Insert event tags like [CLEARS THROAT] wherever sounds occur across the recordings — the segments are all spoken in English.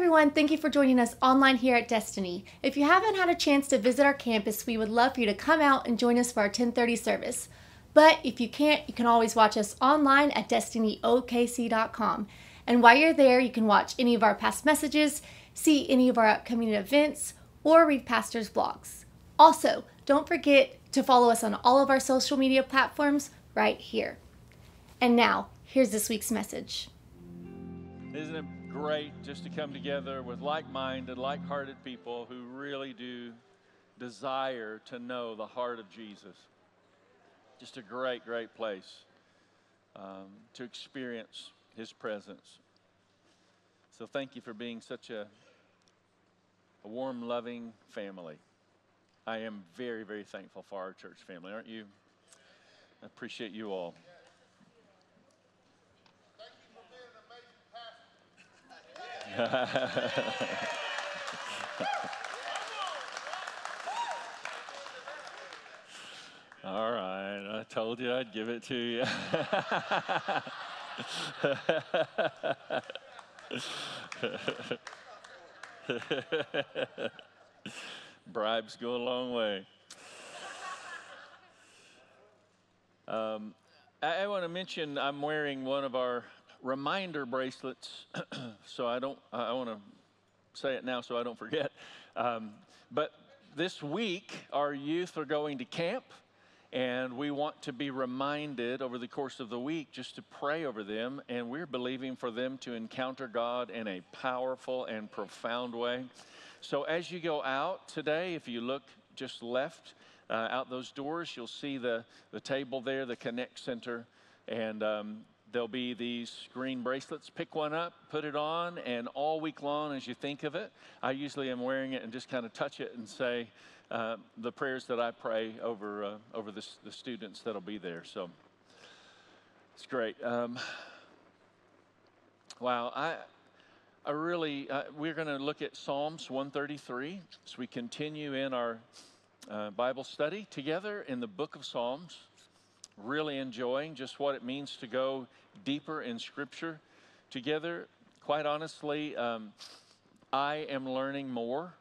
everyone. Thank you for joining us online here at Destiny. If you haven't had a chance to visit our campus, we would love for you to come out and join us for our 1030 service. But if you can't, you can always watch us online at destinyokc.com. And while you're there, you can watch any of our past messages, see any of our upcoming events, or read pastors' blogs. Also, don't forget to follow us on all of our social media platforms right here. And now, here's this week's message. Isn't it great just to come together with like minded, like hearted people who really do desire to know the heart of Jesus? Just a great, great place um, to experience his presence. So thank you for being such a, a warm, loving family. I am very, very thankful for our church family, aren't you? I appreciate you all. [LAUGHS] All right, I told you I'd give it to you. [LAUGHS] Bribes go a long way. Um, I, I want to mention I'm wearing one of our reminder bracelets. [CLEARS THROAT] so I don't, I want to say it now so I don't forget. Um, but this week, our youth are going to camp. And we want to be reminded over the course of the week just to pray over them. And we're believing for them to encounter God in a powerful and profound way. So as you go out today, if you look just left uh, out those doors, you'll see the, the table there, the Connect Center. And um, there'll be these green bracelets. Pick one up, put it on, and all week long as you think of it, I usually am wearing it and just kind of touch it and say, uh, the prayers that I pray over uh, over the, the, students that'll be there. So it's great. Um, wow, I I really uh, we're going to look at Psalms 133 as we continue in our uh, Bible study together in the book of Psalms. Really enjoying just what it means to go deeper in Scripture together. Quite honestly, um, I am learning more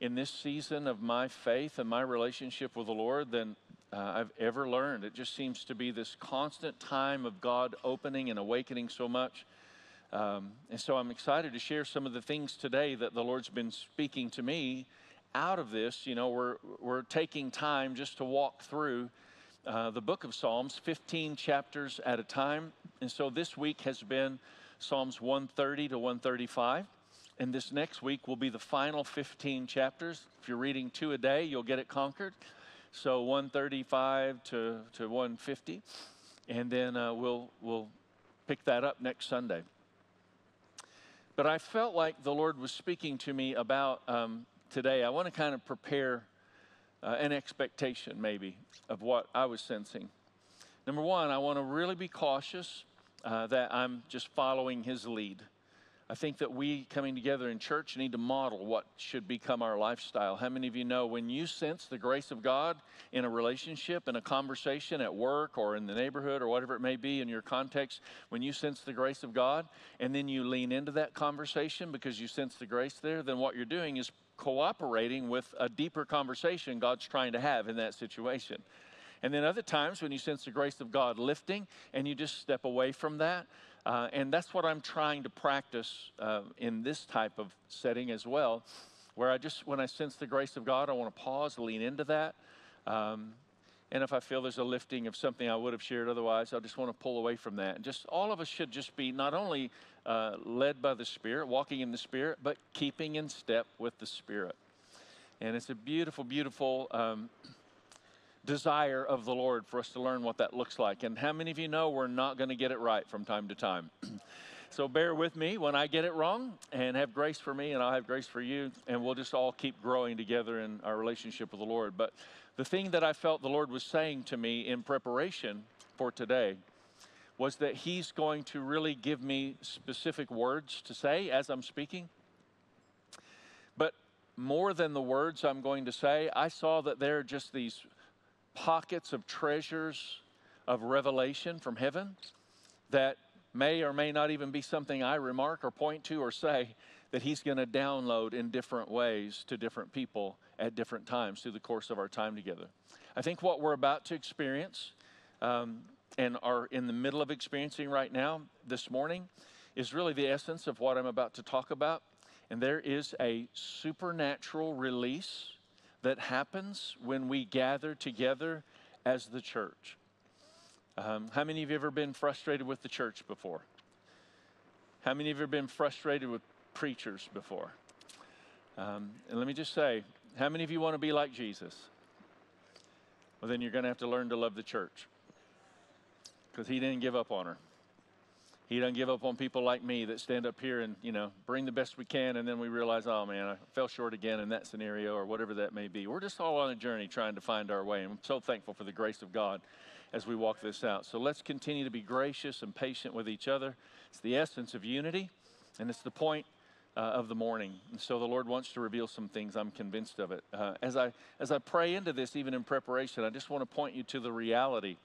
in this season of my faith and my relationship with the Lord than uh, I've ever learned. It just seems to be this constant time of God opening and awakening so much. Um, and so I'm excited to share some of the things today that the Lord's been speaking to me out of this. You know, we're, we're taking time just to walk through uh, the book of Psalms, 15 chapters at a time. And so this week has been Psalms 130 to 135. And this next week will be the final 15 chapters. If you're reading two a day, you'll get it conquered. So 135 to, to 150. And then uh, we'll, we'll pick that up next Sunday. But I felt like the Lord was speaking to me about um, today. I want to kind of prepare uh, an expectation, maybe, of what I was sensing. Number one, I want to really be cautious uh, that I'm just following His lead. I think that we coming together in church need to model what should become our lifestyle. How many of you know when you sense the grace of God in a relationship, in a conversation at work or in the neighborhood or whatever it may be in your context, when you sense the grace of God and then you lean into that conversation because you sense the grace there, then what you're doing is cooperating with a deeper conversation God's trying to have in that situation. And then other times when you sense the grace of God lifting and you just step away from that, uh, and that's what I'm trying to practice uh, in this type of setting as well, where I just, when I sense the grace of God, I want to pause, lean into that. Um, and if I feel there's a lifting of something I would have shared otherwise, I just want to pull away from that. And just all of us should just be not only uh, led by the Spirit, walking in the Spirit, but keeping in step with the Spirit. And it's a beautiful, beautiful um, desire of the Lord for us to learn what that looks like. And how many of you know we're not going to get it right from time to time? [CLEARS THROAT] so bear with me when I get it wrong and have grace for me, and I'll have grace for you, and we'll just all keep growing together in our relationship with the Lord. But the thing that I felt the Lord was saying to me in preparation for today was that He's going to really give me specific words to say as I'm speaking. But more than the words I'm going to say, I saw that there are just these pockets of treasures of revelation from heaven that may or may not even be something I remark or point to or say that He's going to download in different ways to different people at different times through the course of our time together. I think what we're about to experience um, and are in the middle of experiencing right now this morning is really the essence of what I'm about to talk about. And there is a supernatural release that happens when we gather together as the church. Um, how many of you have ever been frustrated with the church before? How many of you have been frustrated with preachers before? Um, and let me just say, how many of you want to be like Jesus? Well, then you're going to have to learn to love the church because he didn't give up on her. He doesn't give up on people like me that stand up here and, you know, bring the best we can, and then we realize, oh man, I fell short again in that scenario or whatever that may be. We're just all on a journey trying to find our way, and I'm so thankful for the grace of God as we walk this out. So let's continue to be gracious and patient with each other. It's the essence of unity, and it's the point uh, of the morning. And so the Lord wants to reveal some things. I'm convinced of it. Uh, as I as I pray into this, even in preparation, I just want to point you to the reality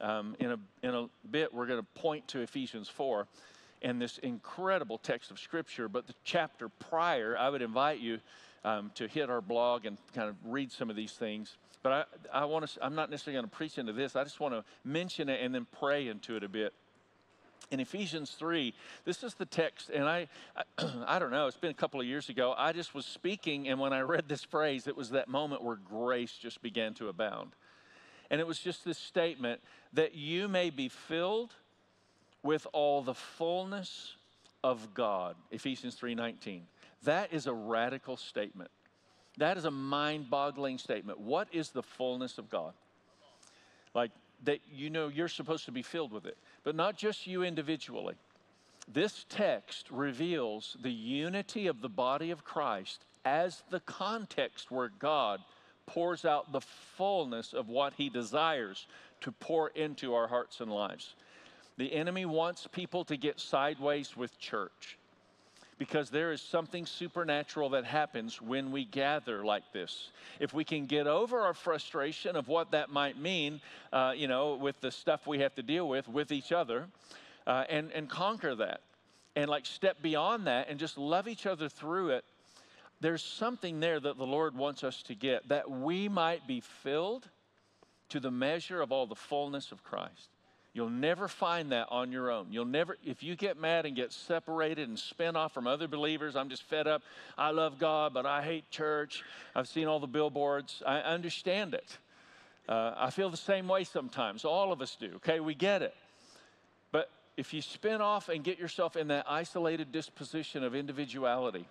um, in, a, in a bit, we're going to point to Ephesians 4 and this incredible text of Scripture. But the chapter prior, I would invite you um, to hit our blog and kind of read some of these things. But I, I want to, I'm not necessarily going to preach into this. I just want to mention it and then pray into it a bit. In Ephesians 3, this is the text, and I, I, [CLEARS THROAT] I don't know, it's been a couple of years ago. I just was speaking, and when I read this phrase, it was that moment where grace just began to abound. And it was just this statement that you may be filled with all the fullness of God. Ephesians 3:19. That is a radical statement. That is a mind-boggling statement. What is the fullness of God? Like that you know you're supposed to be filled with it, but not just you individually. This text reveals the unity of the body of Christ as the context where God pours out the fullness of what he desires to pour into our hearts and lives. The enemy wants people to get sideways with church because there is something supernatural that happens when we gather like this. If we can get over our frustration of what that might mean, uh, you know, with the stuff we have to deal with with each other, uh, and, and conquer that, and like step beyond that and just love each other through it, there's something there that the Lord wants us to get that we might be filled to the measure of all the fullness of Christ. You'll never find that on your own. You'll never, if you get mad and get separated and spin off from other believers, I'm just fed up. I love God, but I hate church. I've seen all the billboards. I understand it. Uh, I feel the same way sometimes. All of us do, okay? We get it. But if you spin off and get yourself in that isolated disposition of individuality,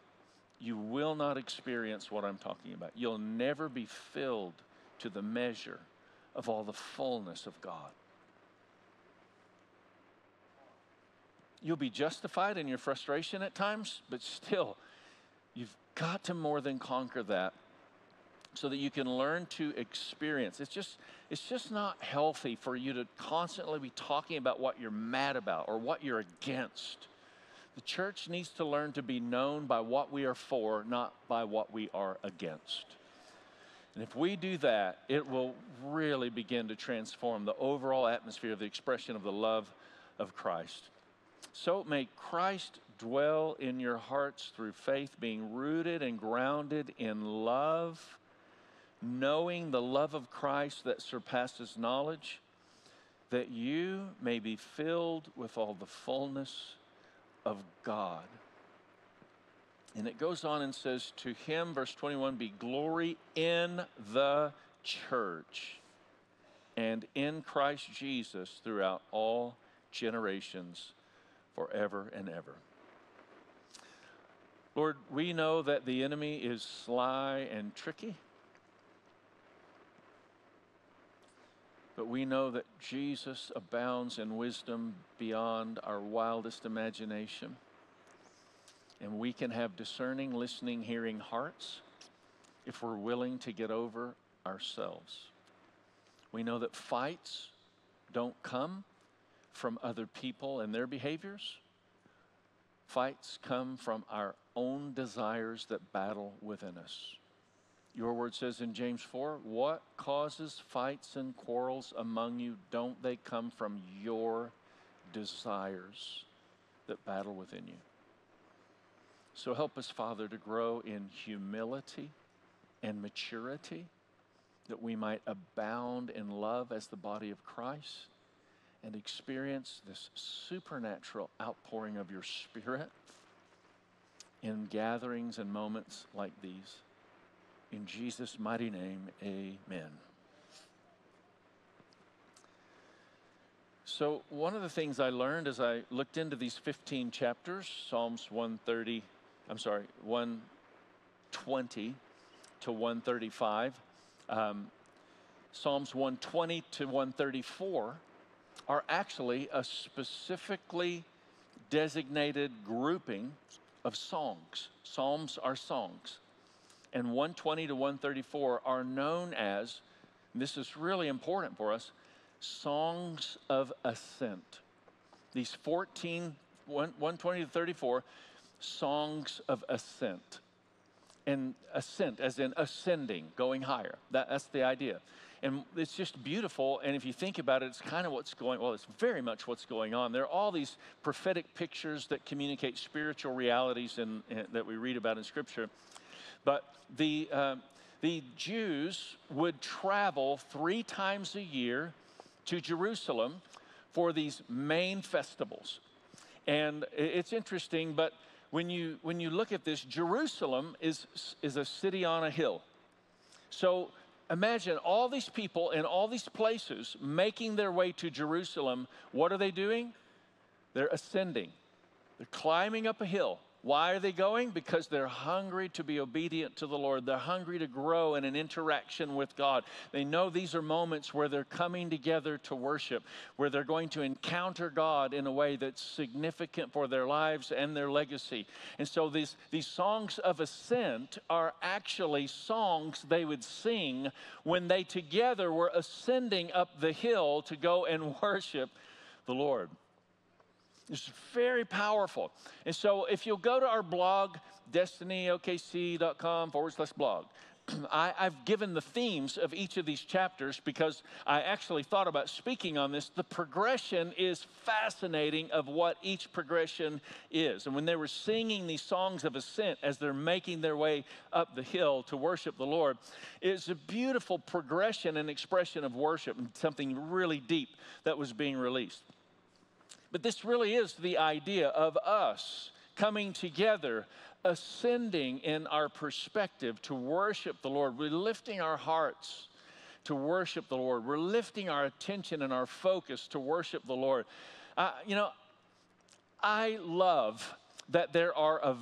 you will not experience what I'm talking about. You'll never be filled to the measure of all the fullness of God. You'll be justified in your frustration at times, but still, you've got to more than conquer that so that you can learn to experience. It's just, it's just not healthy for you to constantly be talking about what you're mad about or what you're against. The church needs to learn to be known by what we are for, not by what we are against. And if we do that, it will really begin to transform the overall atmosphere of the expression of the love of Christ. So may Christ dwell in your hearts through faith, being rooted and grounded in love, knowing the love of Christ that surpasses knowledge, that you may be filled with all the fullness of God. And it goes on and says, To him, verse 21, be glory in the church and in Christ Jesus throughout all generations, forever and ever. Lord, we know that the enemy is sly and tricky. But we know that Jesus abounds in wisdom beyond our wildest imagination. And we can have discerning, listening, hearing hearts if we're willing to get over ourselves. We know that fights don't come from other people and their behaviors. Fights come from our own desires that battle within us. Your word says in James 4 what causes fights and quarrels among you? Don't they come from your desires that battle within you. So help us, Father, to grow in humility and maturity, that we might abound in love as the body of Christ and experience this supernatural outpouring of your Spirit in gatherings and moments like these. In Jesus' mighty name, amen. So, one of the things I learned as I looked into these 15 chapters, Psalms 130, I'm sorry, 120 to 135, um, Psalms 120 to 134 are actually a specifically designated grouping of songs. Psalms are songs. And 120 to 134 are known as, this is really important for us, songs of ascent. These 14, 120 to 34, songs of ascent. And ascent, as in ascending, going higher. That, that's the idea. And it's just beautiful. And if you think about it, it's kind of what's going well, it's very much what's going on. There are all these prophetic pictures that communicate spiritual realities in, in that we read about in Scripture. But the, uh, the Jews would travel three times a year to Jerusalem for these main festivals. And it's interesting, but when you, when you look at this, Jerusalem is, is a city on a hill. So imagine all these people in all these places making their way to Jerusalem. What are they doing? They're ascending, they're climbing up a hill. Why are they going? Because they're hungry to be obedient to the Lord. They're hungry to grow in an interaction with God. They know these are moments where they're coming together to worship, where they're going to encounter God in a way that's significant for their lives and their legacy. And so these, these songs of ascent are actually songs they would sing when they together were ascending up the hill to go and [LAUGHS] worship the Lord. It's very powerful. And so if you'll go to our blog, destinyokc.com forward slash blog, [CLEARS THROAT] I, have given the themes of each of these chapters because I actually thought about speaking on this. The progression is fascinating of what each progression is. And when they were singing these songs of ascent as they're making their way up the hill to worship the Lord, it's a beautiful progression and expression of worship and something really deep that was being released. But this really is the idea of us coming together, ascending in our perspective to worship the Lord. We're lifting our hearts to worship the Lord. We're lifting our attention and our focus to worship the Lord. Uh, you know, I love that there are a,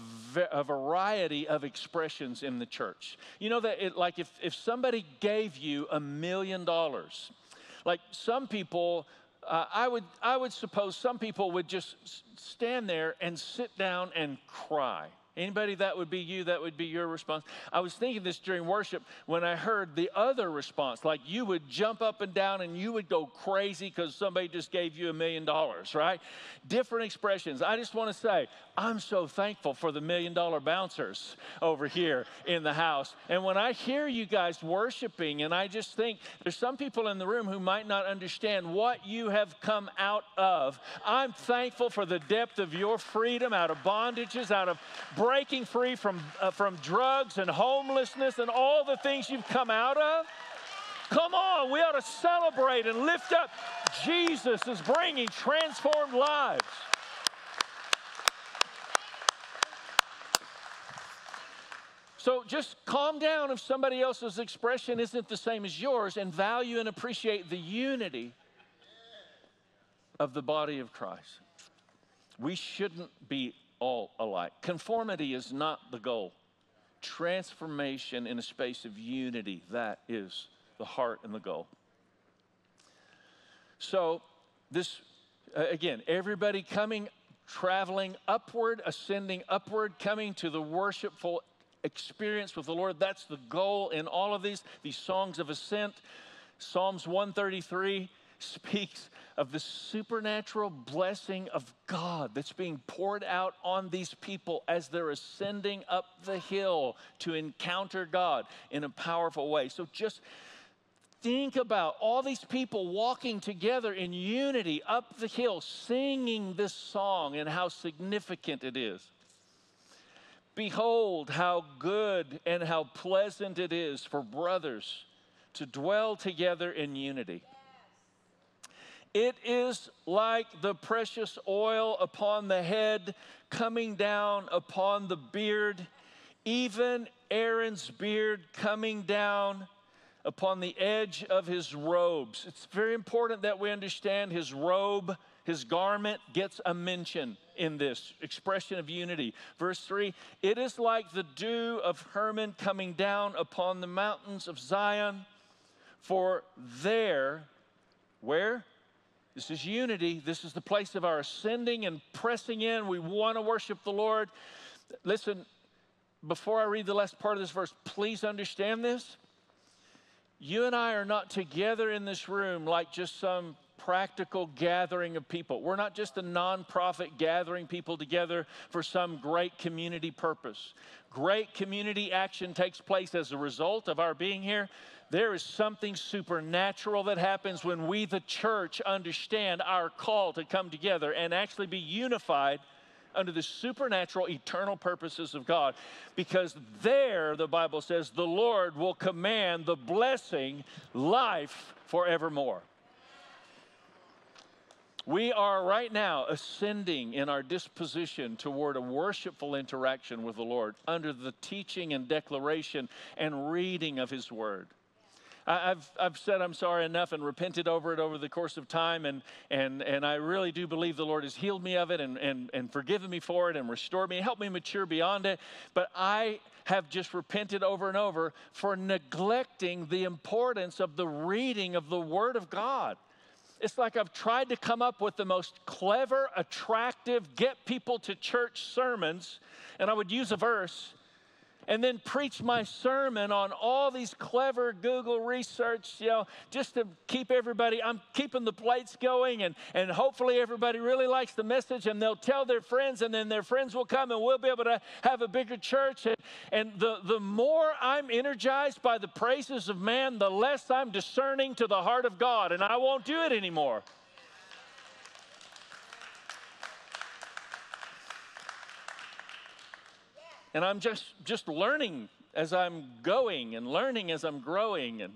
a, variety of expressions in the church. You know that it, like if, if somebody gave you a million dollars, like some people uh, I, would, I would suppose some people would just stand there and sit down and cry. Anybody that would be you, that would be your response. I was thinking this during worship when I heard the other response, like you would jump up and down and you would go crazy because somebody just gave you a million dollars, right? Different expressions. I just want to say, I'm so thankful for the million dollar bouncers over here in the house. And when I hear you guys worshiping, and I just think there's some people in the room who might not understand what you have come out of, I'm thankful for the depth of your freedom out of bondages, out of breaking free from, uh, from drugs and homelessness and all the things you've come out of. Come on, we ought to celebrate and lift up Jesus is bringing transformed lives. So just calm down if somebody else's expression isn't the same as yours and value and appreciate the unity of the body of Christ. We shouldn't be all alike. Conformity is not the goal. Transformation in a space of unity, that is the heart and the goal. So, this, again, everybody coming, traveling upward, ascending upward, coming to the worshipful experience with the Lord. That's the goal in all of these, these songs of ascent. Psalms 133 [LAUGHS] speaks of the supernatural blessing of God that's being poured out on these people as they're ascending up the hill to encounter God in a powerful way. So just think about all these people walking together in unity up the hill, singing this song and how significant it is. Behold, how good and how pleasant it is for brothers to dwell together in unity. It is like the precious oil upon the head coming down upon the beard, even Aaron's beard coming down upon the edge of his robes. It's very important that we understand his robe, his garment gets a mention in this expression of unity. Verse 3 It is like the dew of Hermon coming down upon the mountains of Zion, for there, where? This is unity. This is the place of our ascending and pressing in. We want to worship the Lord. Listen, before I read the last part of this verse, please understand this. You and I are not together in this room like just some practical gathering of people. We're not just a nonprofit gathering people together for some great community purpose. Great community action takes place as a result of our being here. There is something supernatural that happens when we, the church, understand our call to come together and actually be unified under the supernatural, eternal purposes of God. Because there, the Bible says, the Lord will command the blessing, life forevermore. We are right now ascending in our disposition toward a worshipful interaction with the Lord under the teaching and declaration and reading of His Word. I've, I've said I'm sorry enough and repented over it over the course of time, and, and, and I really do believe the Lord has healed me of it and, and, and forgiven me for it and restored me, helped me mature beyond it. But I have just repented over and over for neglecting the importance of the reading of the Word of God. It's like I've tried to come up with the most clever, attractive, get people to church sermons, and I would use a verse and then preach my sermon on all these clever Google research, you know, just to keep everybody, I'm keeping the plates going, and, and hopefully everybody really likes the message, and they'll tell their friends, and then their friends will come, and we'll be able to have a bigger church. And, and the, the more I'm energized by the praises of man, the less I'm discerning to the heart of God, and I won't do it anymore. And I'm just just learning as I'm going and learning as I'm growing and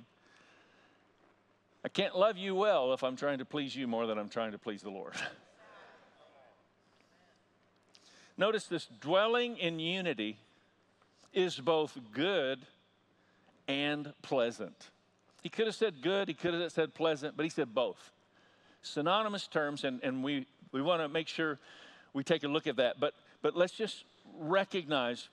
I can't love you well if I'm trying to please you more than I'm trying to please the Lord. [LAUGHS] Notice this dwelling in unity is both good and pleasant. He could have said good, he could have said pleasant, but he said both. Synonymous terms, and, and we, we want to make sure we take a look at that. But, but let's just recognize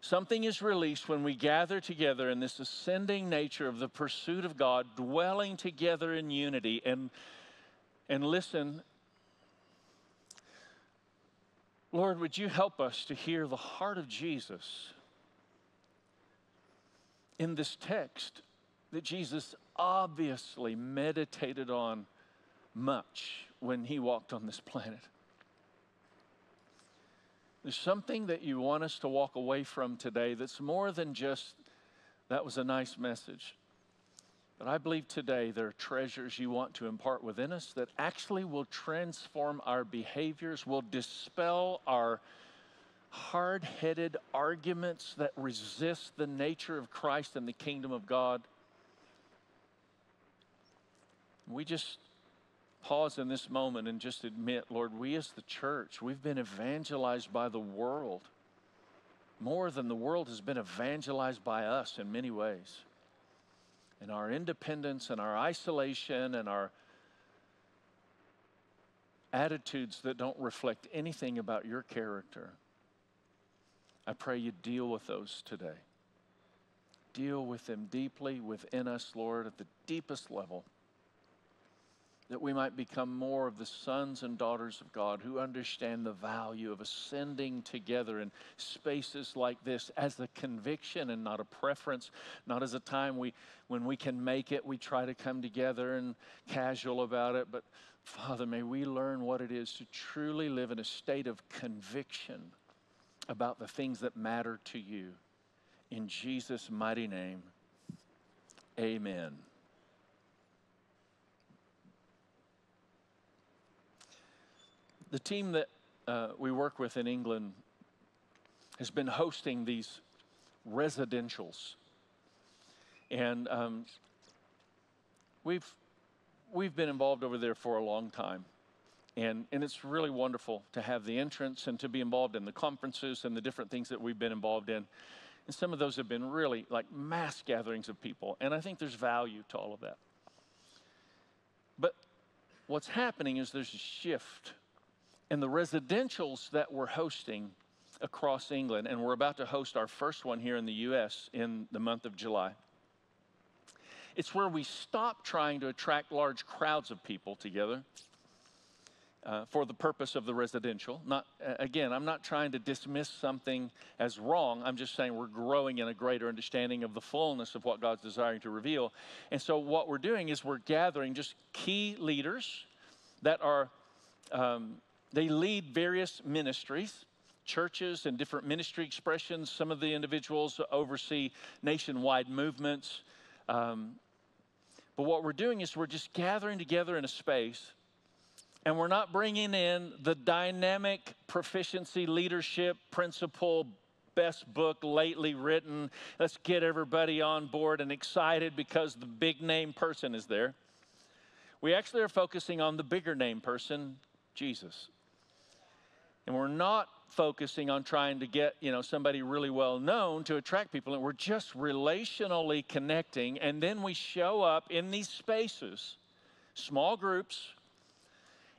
something is released when we gather together in this ascending nature of the pursuit of God, dwelling together in unity. And, and listen, Lord, would you help us to hear the heart of Jesus in this text that Jesus obviously meditated on much when he walked on this planet? There's something that you want us to walk away from today that's more than just, that was a nice message. But I believe today there are treasures you want to impart within us that actually will transform our behaviors, will dispel our hard headed arguments that resist the nature of Christ and the kingdom of God. We just pause in this moment and just admit, Lord, we as the church, we've been evangelized by the world more than the world has been evangelized by us in many ways. In our independence and our isolation and our attitudes that don't reflect anything about your character. I pray you deal with those today. Deal with them deeply within us, Lord, at the deepest level that we might become more of the sons and daughters of God who understand the value of ascending together in spaces like this as a conviction and not a preference, not as a time we, when we can make it, we try to come together and casual about it. But Father, may we learn what it is to truly live in a state of conviction about the things that matter to you. In Jesus' mighty name, Amen. The team that uh, we work with in England has been hosting these residentials. And um, we've, we've been involved over there for a long time. And, and it's really wonderful to have the entrance and to be involved in the conferences and the different things that we've been involved in. And some of those have been really like mass gatherings of people. And I think there's value to all of that. But what's happening is there's a shift. And the residentials that we're hosting across England, and we're about to host our first one here in the US in the month of July. It's where we stop trying to attract large crowds of people together uh, for the purpose of the residential. Not, again, I'm not trying to dismiss something as wrong. I'm just saying we're growing in a greater understanding of the fullness of what God's desiring to reveal. And so, what we're doing is we're gathering just key leaders that are, um, they lead various ministries. Churches and different ministry expressions. Some of the individuals oversee nationwide movements. Um, but what we're doing is we're just gathering together in a space and we're not bringing in the dynamic proficiency leadership principle best book lately written. Let's get everybody on board and excited because the big name person is there. We actually are focusing on the bigger name person, Jesus. And we're not focusing on trying to get, you know, somebody really well known to attract people. And we're just relationally connecting. And then we show up in these spaces, small groups,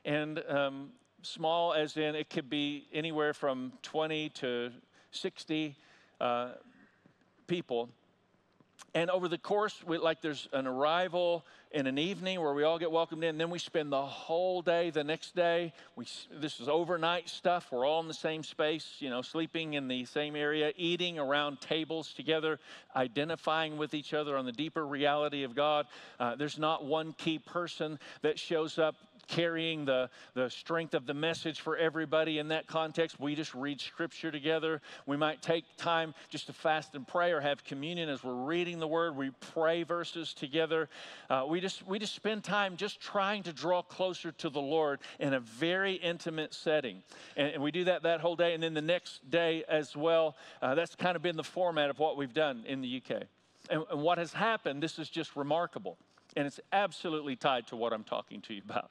and um, small as in it could be anywhere from 20 to 60 uh, people. And over the course, we, like there's an arrival in an evening where we all get welcomed in. Then we spend the whole day the next day. We, this is overnight stuff. We're all in the same space, you know, sleeping in the same area, eating around tables together, identifying with each other on the deeper reality of God. Uh, there's not one key person that shows up carrying the, the strength of the message for everybody in that context. We just read scripture together. We might take time just to fast and pray or have communion as we're reading the word. We pray verses together. Uh, we, just, we just spend time just trying to draw closer to the Lord in a very intimate setting. And, and we do that that whole day. And then the next day as well, uh, that's kind of been the format of what we've done in the UK. And, and what has happened, this is just remarkable. And it's absolutely tied to what I'm talking to you about.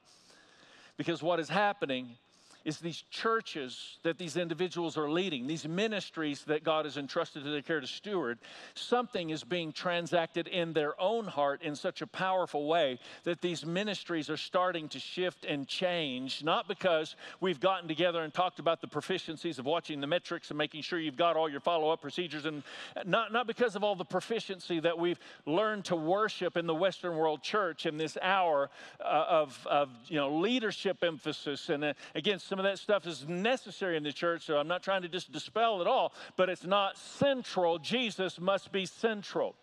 Because what is happening is these churches that these individuals are leading, these ministries that God has entrusted to their care to steward, something is being transacted in their own heart in such a powerful way that these ministries are starting to shift and change, not because we've gotten together and talked about the proficiencies of watching the metrics and making sure you've got all your follow up procedures, and not, not because of all the proficiency that we've learned to worship in the Western world church in this hour uh, of, of you know, leadership emphasis. And uh, again, some of that stuff is necessary in the church, so I'm not trying to just dispel it all, but it's not central. Jesus must be central.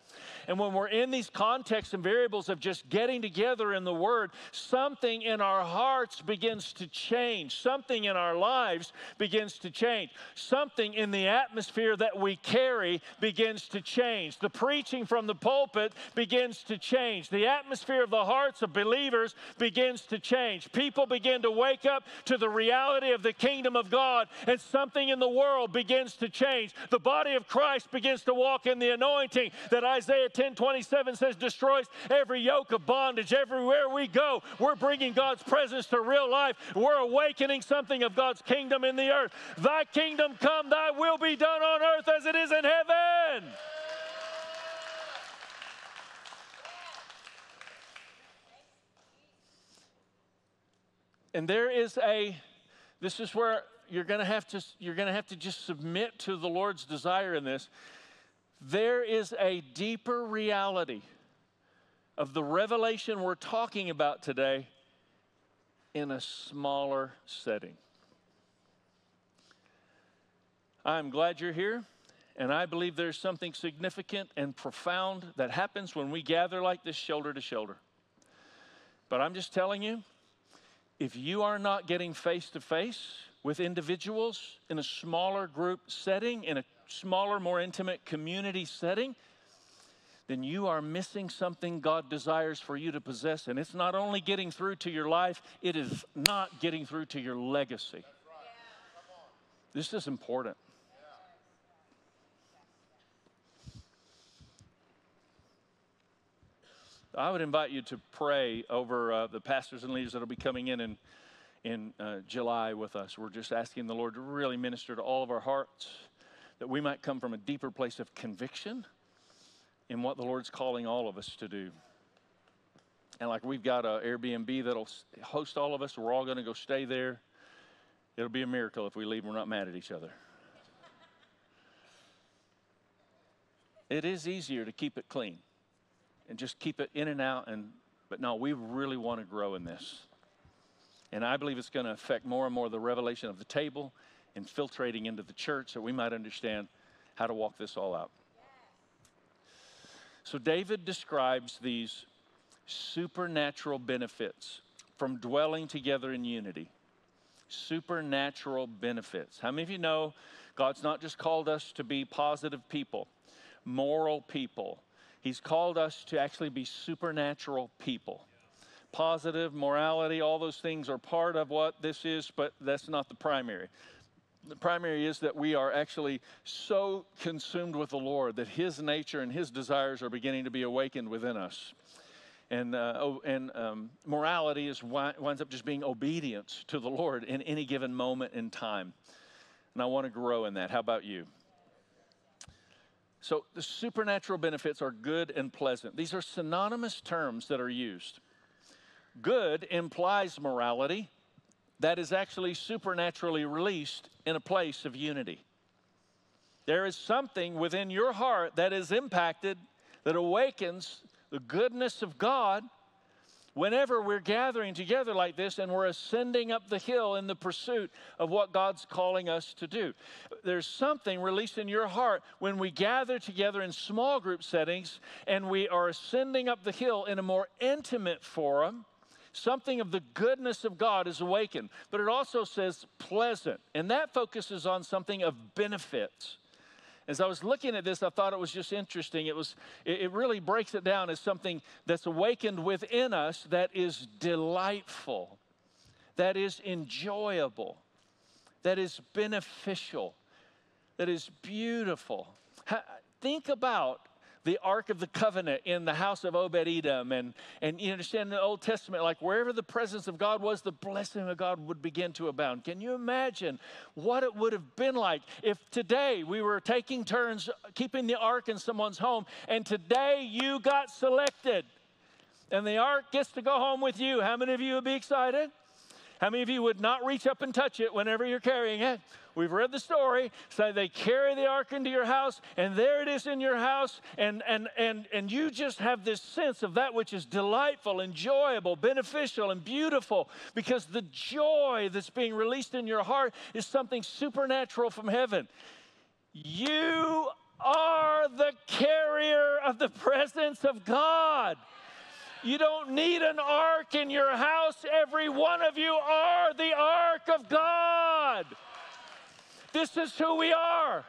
And when we're in these contexts and variables of just getting together in the Word, something in our hearts begins to change. Something in our lives begins to change. Something in the atmosphere that we carry begins to change. The preaching from the pulpit begins to change. The atmosphere of the hearts of believers begins to change. People begin to wake up to the reality of the kingdom of God, and something in the world begins to change. The body of Christ begins to walk in the anointing that Isaiah 10 27 says, destroys every yoke of bondage. Everywhere we go, we're bringing God's presence to real life. We're awakening something of God's kingdom in the earth. Thy kingdom come, thy will be done on earth as it is in heaven. And there is a, this is where you're going to have to you're going to have to just submit to the Lord's desire in this there is a deeper reality of the revelation we're talking about today in a smaller setting. I'm glad you're here, and I believe there's something significant and profound that happens when we gather like this shoulder to shoulder. But I'm just telling you, if you are not getting face to face with individuals in a smaller group setting, in a smaller, more intimate community setting, then you are missing something God desires for you to possess. And it's not only getting through to your life, it is not getting through to your legacy. This is important. I would invite you to pray over uh, the pastors and leaders that will be coming in in, in uh, July with us. We're just asking the Lord to really minister to all of our hearts, that we might come from a deeper place of conviction in what the Lord's calling all of us to do. And like we've got an Airbnb that'll host all of us, we're all going to go stay there. It'll be a miracle if we leave and we're not mad at each other. it is easier to keep it clean and just keep it in and out. And but no, we really want to grow in this. And I believe it's going to affect more and more the revelation of the table, infiltrating into the church so we might understand how to walk this all out. So David describes these supernatural benefits from dwelling together in unity. Supernatural benefits. How many of you know God's not just called us to be positive people, moral people, He's called us to actually be supernatural people. Positive, morality, all those things are part of what this is, but that's not the primary. The primary is that we are actually so consumed with the Lord that His nature and His desires are beginning to be awakened within us. And, uh, oh, and um, morality is winds up just being obedience to the Lord in any given moment in time. And I want to grow in that. How about you? So the supernatural benefits are good and pleasant. These are synonymous terms that are used. Good implies morality that is actually supernaturally released in a place of unity. There is something within your heart that is impacted, that awakens the goodness of God whenever we're gathering together like this and we're ascending up the hill in the pursuit of what God's calling us to do. There's something released in your heart when we gather together in small group settings and we are ascending up the hill in a more intimate forum. Something of the goodness of God is awakened, but it also says pleasant, and that focuses on something of benefits. As I was looking at this, I thought it was just interesting. It was it really breaks it down as something that's awakened within us that is delightful, that is enjoyable, that is beneficial, that is beautiful. Think about the Ark of the Covenant in the house of Obed Edom. And, and you understand the Old Testament, like wherever the presence of God was, the blessing of God would begin to abound. Can you imagine what it would have been like if today we were taking turns keeping the Ark in someone's home and today you got selected and the Ark gets to go home with you? How many of you would be excited? How many of you would not reach up and touch it whenever you're carrying it? We've read the story. So they carry the ark into your house, and there it is in your house, and and and and you just have this sense of that which is delightful, enjoyable, beneficial, and beautiful, because the joy that's being released in your heart is something supernatural from heaven. You are the carrier of the presence of God. You don't need an ark in your house. Every one of you are the ark of God. This is who we are.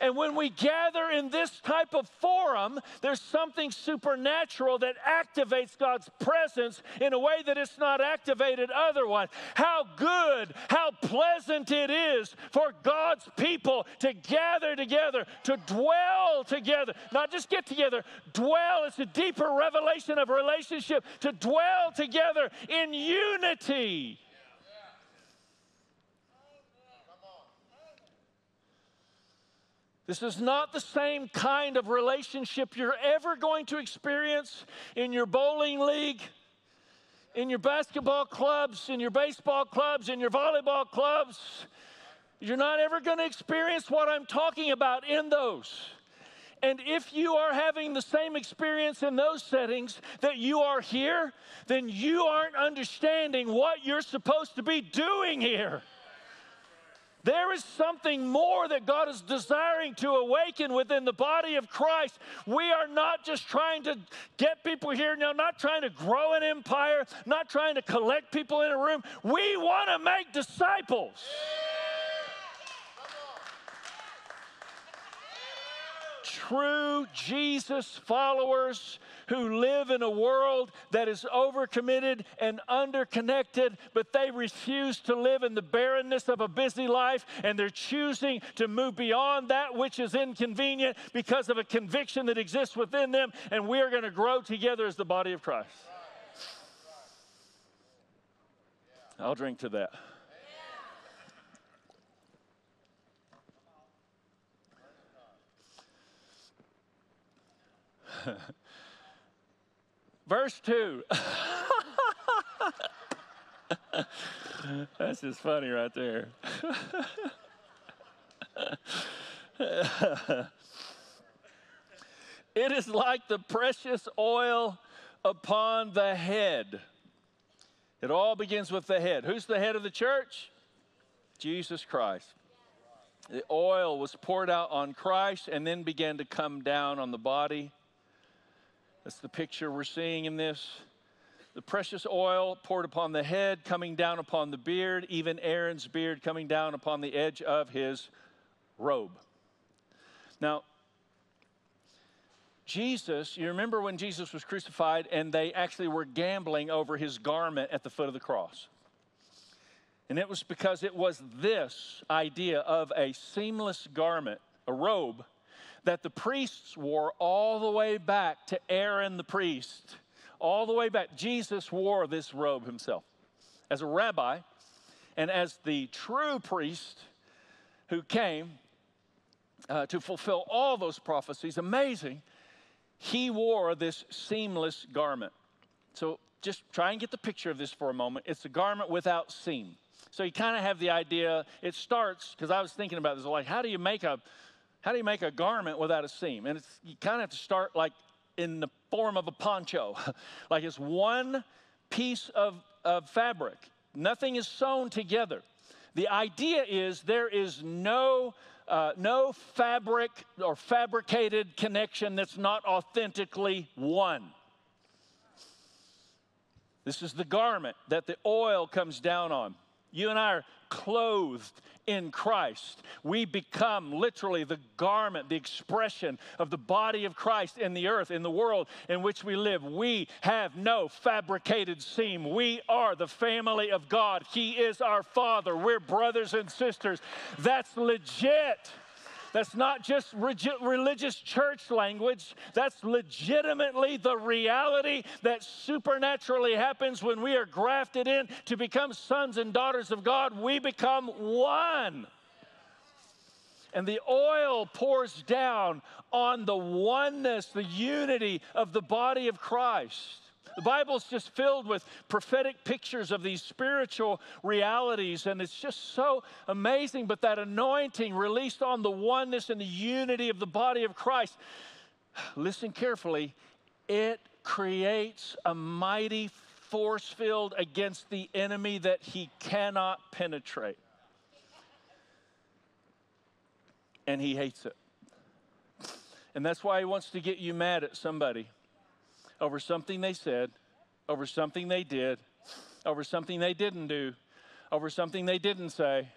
And when we gather in this type of forum, there's something supernatural that activates God's presence in a way that it's not activated otherwise. How good, how pleasant it is for God's people to gather together, to dwell together, not just get together, dwell. It's a deeper revelation of relationship, to dwell together in unity. This is not the same kind of relationship you're ever going to experience in your bowling league, in your basketball clubs, in your baseball clubs, in your volleyball clubs. You're not ever going to experience what I'm talking about in those. And if you are having the same experience in those settings that you are here, then you aren't understanding what you're supposed to be doing here. There is something more that God is desiring to awaken within the body of Christ. We are not just trying to get people here now, not trying to grow an empire, not trying to collect people in a room. We want to make disciples. True Jesus followers who live in a world that is overcommitted and underconnected, but they refuse to live in the barrenness of a busy life and they're choosing to move beyond that which is inconvenient because of a conviction that exists within them, and we are going to grow together as the body of Christ. I'll drink to that. [LAUGHS] Verse 2. [LAUGHS] That's just funny right there. [LAUGHS] it is like the precious oil upon the head. It all begins with the head. Who's the head of the church? Jesus Christ. The oil was poured out on Christ and then began to come down on the body. That's the picture we're seeing in this. The precious oil poured upon the head, coming down upon the beard, even Aaron's beard coming down upon the edge of his robe. Now, Jesus, you remember when Jesus was crucified and they actually were gambling over his garment at the foot of the cross. And it was because it was this idea of a seamless garment, a robe, that the priests wore all the way back to Aaron the priest. All the way back. Jesus wore this robe himself as a rabbi and as the true priest who came uh, to fulfill all those prophecies. Amazing. He wore this seamless garment. So just try and get the picture of this for a moment. It's a garment without seam. So you kind of have the idea, it starts, because I was thinking about this, like, how do you make a how do you make a garment without a seam? And it's, you kind of have to start like in the form of a poncho. [LAUGHS] like it's one piece of, of fabric, nothing is sewn together. The idea is there is no, uh, no fabric or fabricated connection that's not authentically one. This is the garment that the oil comes down on. You and I are clothed in Christ. We become literally the garment, the expression of the body of Christ in the earth, in the world in which we live. We have no fabricated seam. We are the family of God. He is our Father. We're brothers and sisters. That's legit. That's not just religious church language. That's legitimately the reality that supernaturally happens when we are grafted in to become sons and daughters of God. We become one. And the oil pours down on the oneness, the unity of the body of Christ. The Bible's just filled with prophetic pictures of these spiritual realities, and it's just so amazing. But that anointing released on the oneness and the unity of the body of Christ, listen carefully, it creates a mighty force field against the enemy that he cannot penetrate. And he hates it. And that's why he wants to get you mad at somebody over something they said, over something they did, over something they didn't do, over something they didn't say.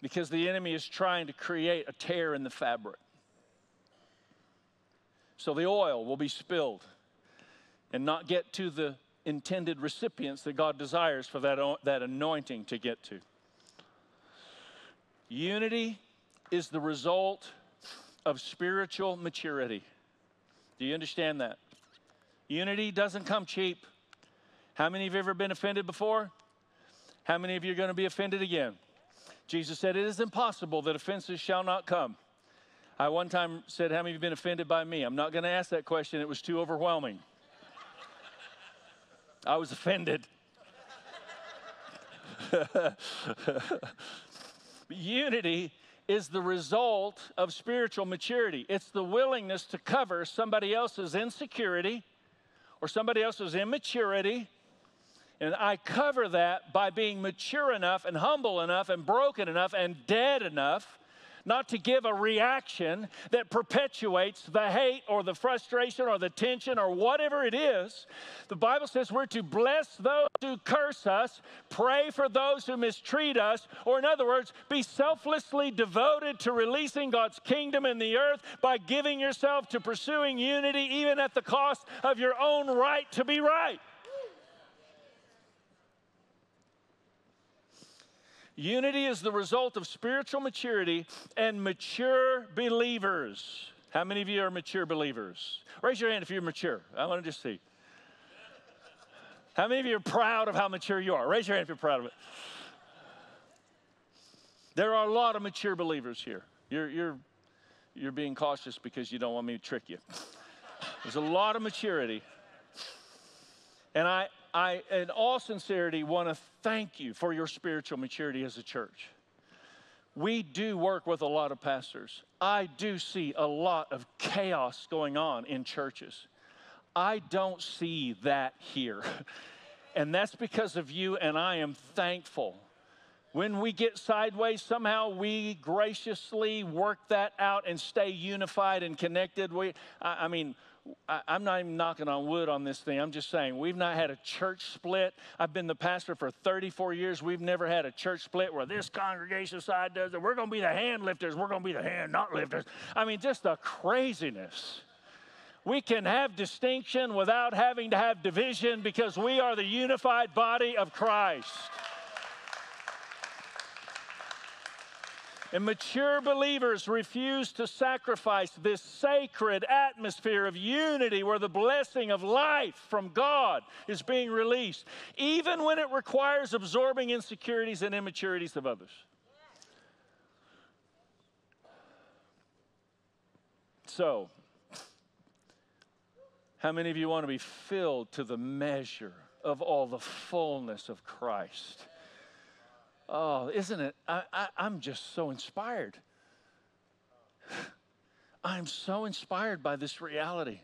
Because the enemy is trying to create a tear in the fabric. So the oil will be spilled and not get to the intended recipients that God desires for that, that anointing to get to. Unity is the result of spiritual maturity. Do you understand that? Unity doesn't come cheap. How many of you have ever been offended before? How many of you are going to be offended again? Jesus said, It is impossible that offenses shall not come. I one time said, How many of you have been offended by me? I'm not going to ask that question, it was too overwhelming. I was offended. [LAUGHS] Unity is the result of spiritual maturity. It's the willingness to cover somebody else's insecurity or somebody else's immaturity. And I cover that by being mature enough and humble enough and broken enough and dead enough not to give a reaction that perpetuates the hate or the frustration or the tension or whatever it is. The Bible says we're to bless those who curse us, pray for those who mistreat us, or in other words, be selflessly devoted to releasing God's kingdom in the earth by giving yourself to pursuing unity, even at the cost of your own right to be right. Unity is the result of spiritual maturity and mature believers. How many of you are mature believers? Raise your hand if you're mature. I want to just see. How many of you are proud of how mature you are? Raise your hand if you're proud of it. There are a lot of mature believers here. You're, you're, you're being cautious because you don't want me to trick you. There's a lot of maturity. And I, I, in all sincerity, want to thank you for your spiritual maturity as a church. We do work with a lot of pastors. I do see a lot of chaos going on in churches. I don't see that here. [LAUGHS] And that's because of you, and I am thankful. When we get sideways, somehow we graciously work that out and stay unified and connected. We, I, I mean, I, am not even knocking on wood on this thing. I'm just saying, we've not had a church split. I've been the pastor for 34 years. We've never had a church split where this congregation side does it. We're going to be the hand lifters. We're going to be the hand not lifters. I mean, just the craziness. We can have distinction without having to have division because we are the unified body of Christ. And mature believers refuse to sacrifice this sacred atmosphere of unity where the blessing of life from God is being released, even when it requires absorbing insecurities and immaturities of others. So, how many of you want to be filled to the measure of all the fullness of Christ? Oh, isn't it? I, I, I'm just so inspired. [SIGHS] I'm so inspired by this reality.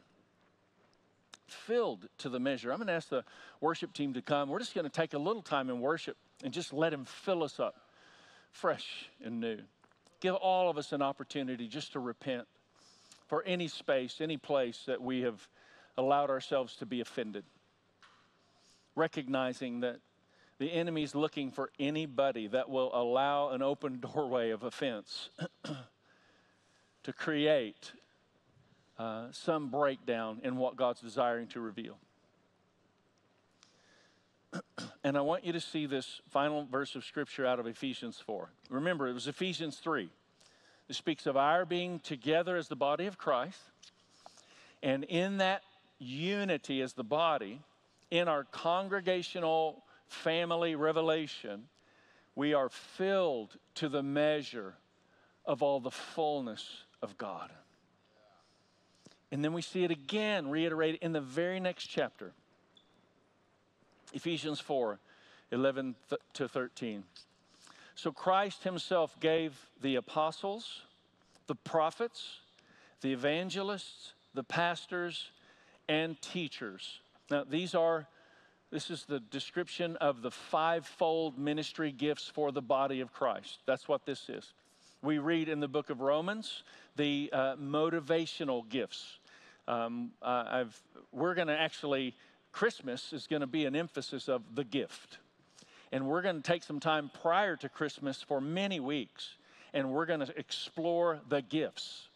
Filled to the measure. I'm going to ask the worship team to come. We're just going to take a little time in worship and just let Him fill us up fresh and new. Give all of us an opportunity just to repent for any space, any place that we have allowed ourselves to be offended. Recognizing that the enemy's looking for anybody that will allow an open [LAUGHS] doorway of offense [CLEARS THROAT] to create uh, some breakdown in what God's desiring to reveal. [CLEARS THROAT] and I want you to see this final verse of scripture out of Ephesians 4. Remember, it was Ephesians 3. It speaks of our being together as the body of Christ. And in that unity as the body, in our congregational family revelation, we are filled to the measure of all the fullness of God. And then we see it again reiterated in the very next chapter Ephesians 4 11 to 13. So Christ himself gave the apostles, the prophets, the evangelists, the pastors, and teachers. Now, these are this is the description of the fivefold ministry gifts for the body of Christ. That's what this is. We read in the book of Romans the uh, motivational gifts. Um, uh, we're going to actually, Christmas is going to be an emphasis of the gift. And we're going to take some time prior to Christmas for many weeks, and we're going to explore the gifts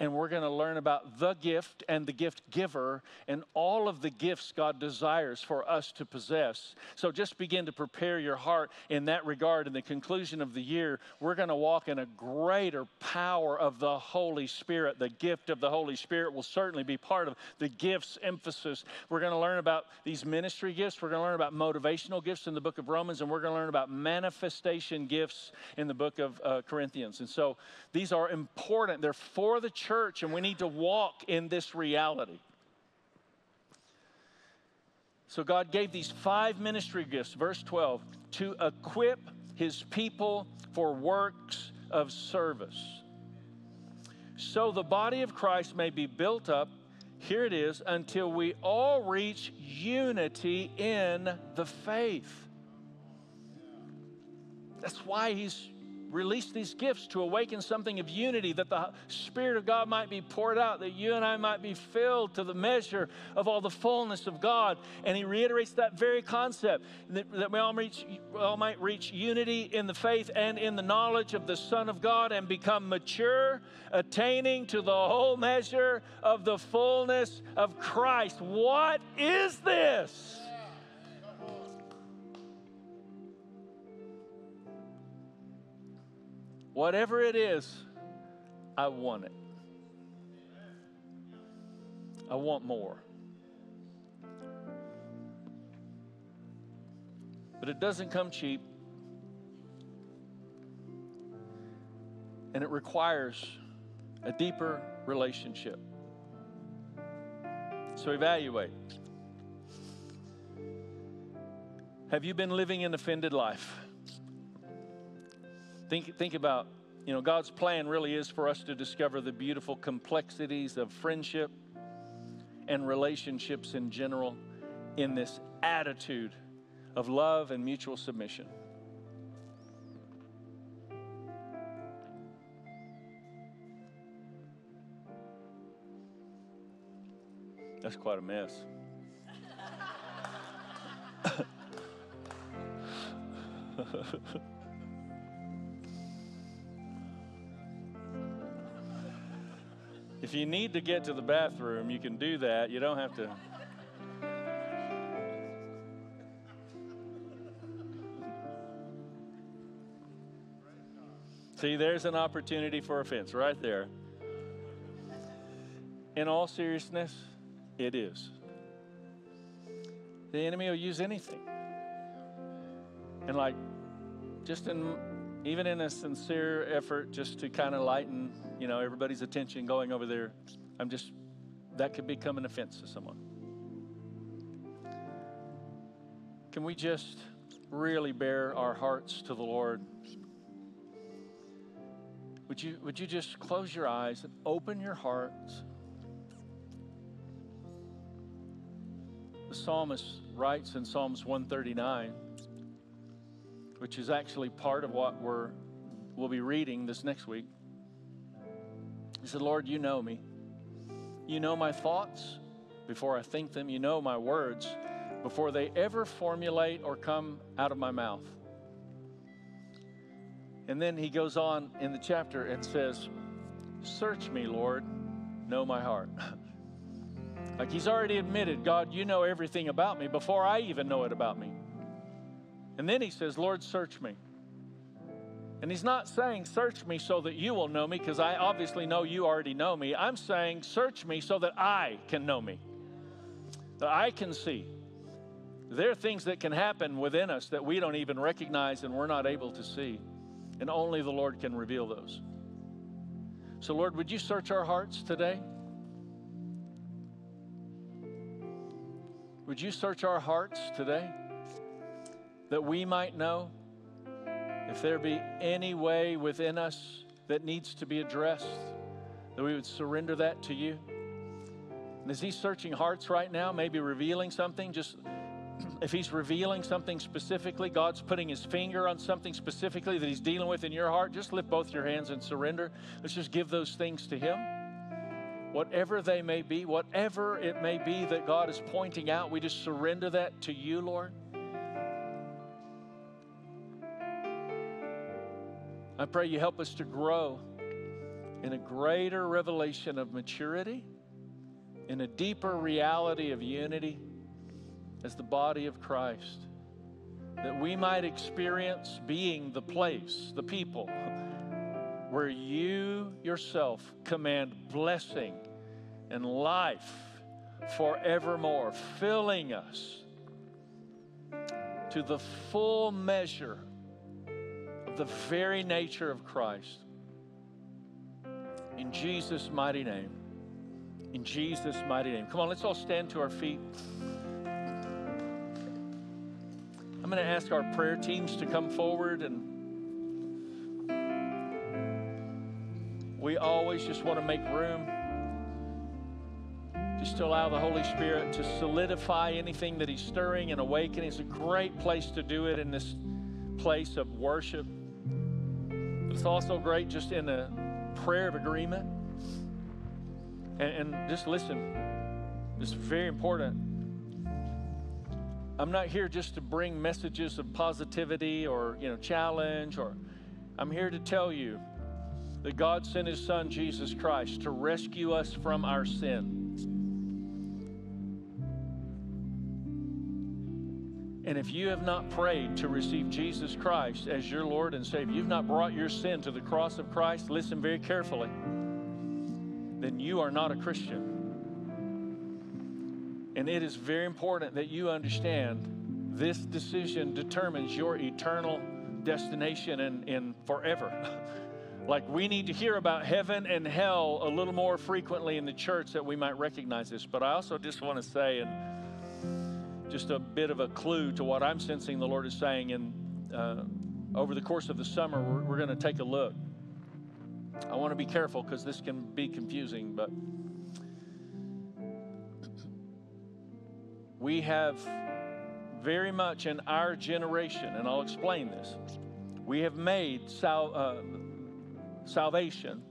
and we're going to learn about the gift and the gift giver and all of the gifts God desires for us to possess. So just begin to prepare your heart in that regard. In the conclusion of the year, we're going to walk in a greater power of the Holy Spirit. The gift of the Holy Spirit will certainly be part of the gifts emphasis. We're going to learn about these ministry gifts. We're going to learn about motivational gifts in the book of Romans, and we're going to learn about manifestation gifts in the book of uh, Corinthians. And so these are important. They're for the church church, and we need to walk in this reality. So, God gave these five ministry gifts, verse 12, to equip his people for works of service. So the body of Christ may be built up, here it is, until we all reach unity in the faith. That's why he's release these gifts to awaken something of unity, that the Spirit of God might be poured out, that you and I might be filled to the measure of all the fullness of God. And he reiterates that very concept that, that we all, reach, we all might reach unity in the faith and in the knowledge of the Son of God and become mature, attaining to the whole measure of the fullness of Christ. What is this? Whatever it is, I want it. I want more. But it doesn't come cheap. And it requires a deeper relationship. So evaluate. Have you been living an offended life? Think, think about, you know, God's plan really is for us to discover the beautiful complexities of friendship and relationships in general in this attitude of love and mutual submission. That's quite a mess. [LAUGHS] If you need to get to the bathroom, you can do that. You don't have to. See, there's an opportunity for offense right there. In all seriousness, it is. The enemy will use anything. And like, just in, even in a sincere effort just to kind of lighten you know, everybody's attention going over there. I'm just, that could become an offense to someone. Can we just really bare our hearts to the Lord? Would you, would you just close your eyes and open your hearts? The psalmist writes in Psalms 139, which is actually part of what we're, we'll be reading this next week. He said, Lord, you know me. You know my thoughts before I think them. You know my words before they ever formulate or come out of my mouth. And then he goes on in the chapter and says, Search me, Lord, know my heart. [LAUGHS] like he's already admitted, God, you know everything about me before I even know it about me. And then he says, Lord, search me. And he's not saying, Search me so that you will know me, because I obviously know you already know me. I'm saying, Search me so that I can know me, that I can see. There are things that can happen within us that we don't even recognize and we're not able to see. And only the Lord can reveal those. So, Lord, would you search our hearts today? Would you search our hearts today that we might know? If there be any way within us that needs to be addressed, that we would surrender that to you. And as He's searching hearts right now, maybe revealing something, just [CLEARS THROAT] if He's revealing something specifically, God's putting His finger on something specifically that He's dealing with in your heart, just lift both your hands and surrender. Let's just give those things to Him. Whatever they may be, whatever it may be that God is pointing out, we just surrender that to you, Lord. I pray you help us to grow in a greater revelation of maturity, in a deeper reality of unity as the body of Christ. That we might experience being the place, the people, where you yourself command blessing and life forevermore, filling us to the full measure the very nature of Christ. In Jesus' mighty name. In Jesus' mighty name. Come on, let's all stand to our feet. I'm going to ask our prayer teams to come forward and we always just want to make room just to allow the Holy Spirit to solidify anything that He's stirring and awakening. It's a great place to do it in this place of worship. It's also great just in a prayer of agreement. And, and just listen, it's very important. I'm not here just to bring messages of positivity or you know challenge or I'm here to tell you that God sent his son Jesus Christ to rescue us from our sin. And if you have not prayed to receive Jesus Christ as your Lord and Savior, you've not brought your sin to the cross of Christ, listen very carefully, then you are not a Christian. And it is very important that you understand this decision determines your eternal destination and, and forever. [LAUGHS] like we need to hear about heaven and hell a little more frequently in the church that we might recognize this. But I also just want to say, and just a bit of a clue to what I'm sensing the Lord is saying. And uh, over the course of the summer, we're, we're going to take a look. I want to be careful because this can be confusing, but we have very much in our generation, and I'll explain this, we have made sal- uh, salvation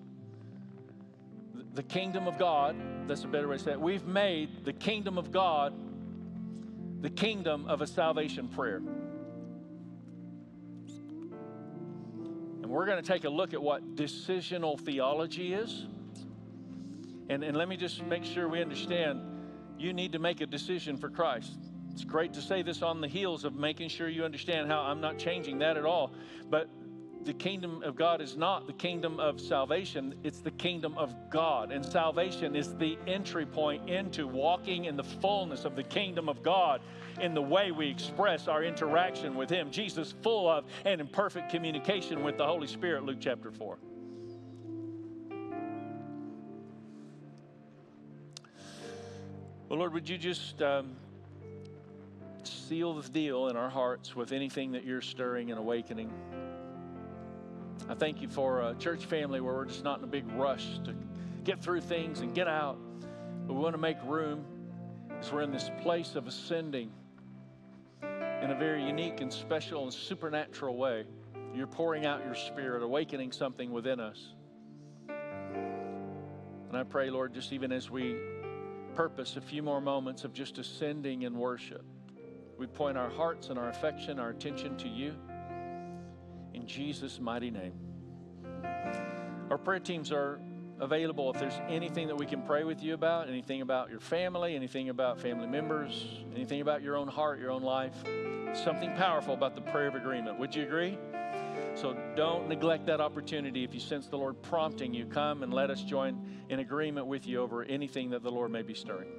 the kingdom of God. That's a better way to say it. We've made the kingdom of God the kingdom of a salvation prayer. And we're going to take a look at what decisional theology is. And, and let me just make sure we understand you need to make a decision for Christ. It's great to say this on the heels of making sure you understand how I'm not changing that at all. But the kingdom of God is not the kingdom of salvation, it's the kingdom of God. And salvation is the entry point into walking in the fullness of the kingdom of God in the way we express our interaction with Him. Jesus, full of and in perfect communication with the Holy Spirit, Luke chapter 4. Well, Lord, would you just um, seal the deal in our hearts with anything that you're stirring and awakening? I thank you for a church family where we're just not in a big rush to get through things and get out, but we want to make room because we're in this place of ascending in a very unique and special and supernatural way. You're pouring out your spirit, awakening something within us. And I pray, Lord, just even as we purpose a few more moments of just ascending in worship, we point our hearts and our affection, our attention to you. Jesus' mighty name. Our prayer teams are available if there's anything that we can pray with you about, anything about your family, anything about family members, anything about your own heart, your own life. Something powerful about the prayer of agreement. Would you agree? So don't neglect that opportunity. If you sense the Lord prompting you, come and let us join in agreement with you over anything that the Lord may be stirring.